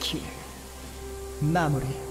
killer. Memory.